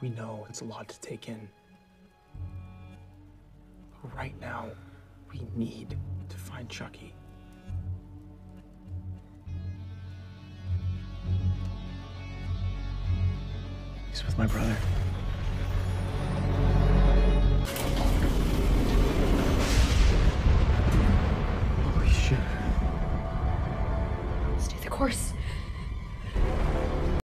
We know it's a lot to take in. But right now, we need to find Chucky. He's with my brother. Holy shit. Stay the course.